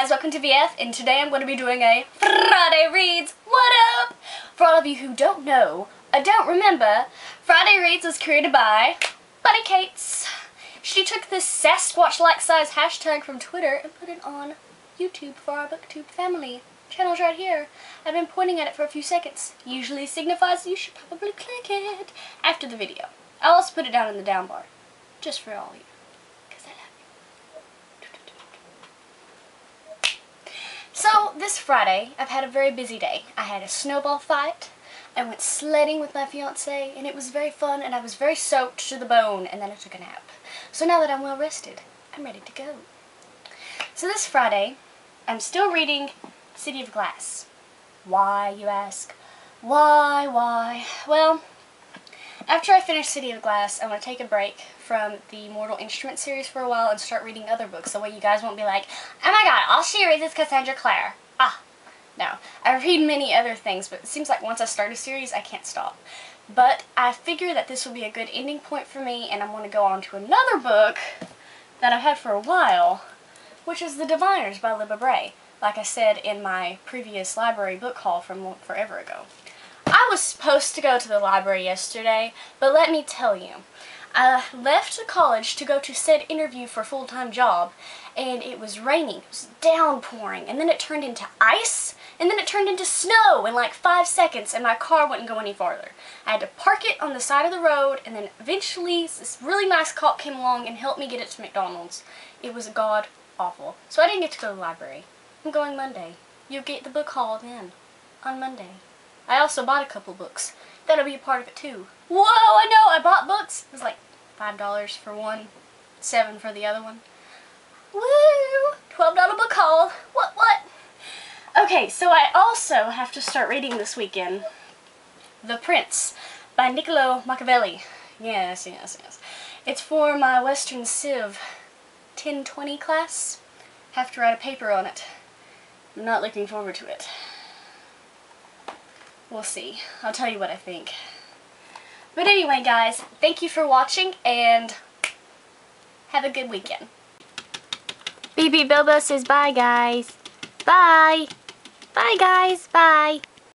guys, welcome to VF, and today I'm going to be doing a Friday Reads What Up? For all of you who don't know, I don't remember, Friday Reads was created by Bunny Cates. She took this Sasquatch-like size hashtag from Twitter and put it on YouTube for our BookTube family. Channel's right here. I've been pointing at it for a few seconds. Usually signifies you should probably click it after the video. I'll also put it down in the down bar, just for all of you. So, this Friday, I've had a very busy day. I had a snowball fight, I went sledding with my fiance, and it was very fun, and I was very soaked to the bone, and then I took a nap. So now that I'm well rested, I'm ready to go. So this Friday, I'm still reading City of Glass. Why, you ask? Why, why? Well, after I finish City of Glass, I'm going to take a break from the Mortal Instruments series for a while and start reading other books. So way you guys won't be like, oh my god, all she reads is Cassandra Clare. Ah, no. I read many other things, but it seems like once I start a series, I can't stop. But I figure that this will be a good ending point for me, and I'm going to go on to another book that I've had for a while, which is The Diviners by Libba Bray, like I said in my previous library book haul from forever ago. I was supposed to go to the library yesterday, but let me tell you, I left the college to go to said interview for a full-time job, and it was raining, it was downpouring, and then it turned into ice, and then it turned into snow in like five seconds, and my car wouldn't go any farther. I had to park it on the side of the road, and then eventually this really nice cop came along and helped me get it to McDonald's. It was god awful. So I didn't get to go to the library. I'm going Monday. You'll get the book haul then, on Monday. I also bought a couple books. That'll be a part of it too. Whoa, I know, I bought books. Like $5 for one, 7 for the other one. Woo! $12 book haul. What, what? Okay, so I also have to start reading this weekend The Prince by Niccolo Machiavelli. Yes, yes, yes. It's for my Western Civ 1020 class. Have to write a paper on it. I'm not looking forward to it. We'll see. I'll tell you what I think. But anyway, guys, thank you for watching, and have a good weekend. BB Bilbo says bye, guys. Bye. Bye, guys. Bye.